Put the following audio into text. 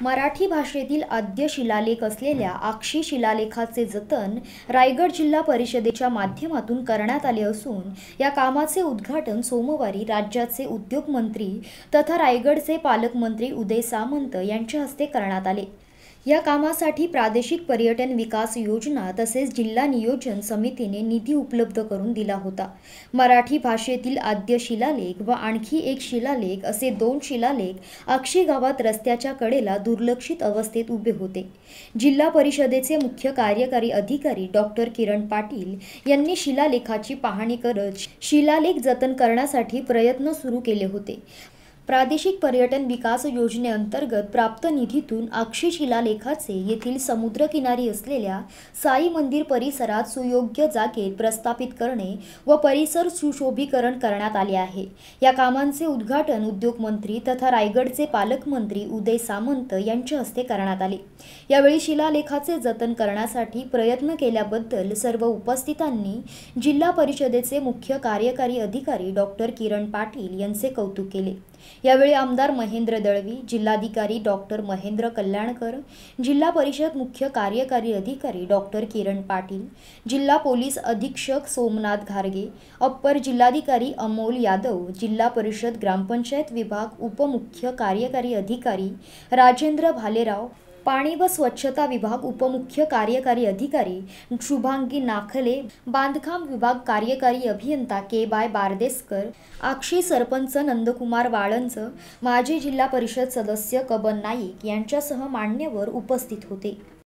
मराठी भाषेतील आद्य शिलालेख असलेल्या आक्षी शिलालेखाचे जतन रायगड जिल्हा परिषदेच्या माध्यमातून करण्यात आले असून या कामाचे उद्घाटन सोमवारी राज्याचे उद्योगमंत्री तथा रायगडचे पालकमंत्री उदय सामंत यांच्या हस्ते करण्यात आले. या कामासाठी प्रादेशिक पर्यटन विकास योजना तसेच जिल्हा नियोजन समितीने निधी उपलब्ध करून दिला होता. मराठी भाषेतील आद्य शिलालेख व आणखी एक शिलालेख असे दोन शिलालेख अक्षी गावात रस्त्याच्या कडेला दुर्लक्षित अवस्थेत उभे होते. जिल्हा परिषदेचे मुख्य कार्यकारी अधिकारी डॉक्टर किरण पाटील यांनी शिलालेखाची पाहणी करत शिलालेख जतन करण्यासाठी प्रयत्न सुरू केले होते. प्रादेशिक पर्यटन विकास योजनेअंतर्गत प्राप्त निधीतून अक्षी शिलालेखाचे येथील समुद्रकिनारी असलेल्या साई मंदिर परिसरात सुयोग्य जागेत प्रस्थापित करणे व परिसर सुशोभीकरण करण्यात आले आहे. या कामांचे उद्घाटन उद्योगमंत्री तथा रायगडचे पालकमंत्री उदय सामंत यांच्या हस्ते करण्यात आले. यावेळी शिलालेखाचे जतन करण्यासाठी प्रयत्न केल्याबद्दल सर्व उपस्थितांनी जिल्हा परिषदेचे मुख्य कार्यकारी अधिकारी डॉक्टर किरण पाटील यांचे कौतुक केले. यावेळी आमदार महेंद्र दळवी जिल्हाधिकारी डॉक्टर महेंद्र कल्याणकर जिल्हा परिषद मुख्य कार्यकारी अधिकारी डॉक्टर किरण पाटील जिल्हा पोलीस अधीक्षक सोमनाथ घारगे अप्पर जिल्हाधिकारी अमोल यादव जिल्हा परिषद ग्रामपंचायत विभाग उपमुख्य कार्यकारी अधिकारी राजेंद्र भालेराव पाणी व स्वच्छता विभाग उपमुख्य कार्यकारी अधिकारी शुभांगी नाखले बांधकाम विभाग कार्यकारी अभियंता के बाय बारदेसकर आक्षी सरपंच नंदकुमार वाळंज माजी जिल्हा परिषद सदस्य कबन नाईक यांच्यासह मान्यवर उपस्थित होते.